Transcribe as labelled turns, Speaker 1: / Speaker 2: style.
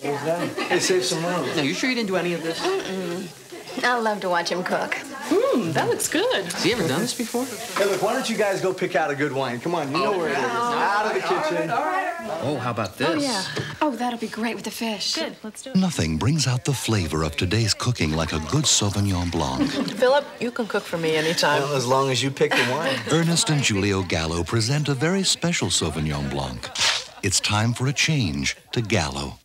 Speaker 1: Hey, save some room.
Speaker 2: Now, you sure you didn't do any of this?
Speaker 3: I love to watch him cook.
Speaker 4: Mmm, that looks good.
Speaker 2: Has he ever done this before?
Speaker 1: Hey, look, why don't you guys go pick out a good wine? Come on, you know oh, where it is. Out of the kitchen. All right.
Speaker 2: Oh, how about oh, this?
Speaker 3: Oh, yeah. Oh, that'll be great with the fish.
Speaker 4: Good, let's do it.
Speaker 5: Nothing brings out the flavor of today's cooking like a good Sauvignon Blanc.
Speaker 6: Philip, you can cook for me anytime.
Speaker 1: Well, as long as you pick the wine.
Speaker 5: Ernest and Julio Gallo present a very special Sauvignon Blanc. It's time for a change to Gallo.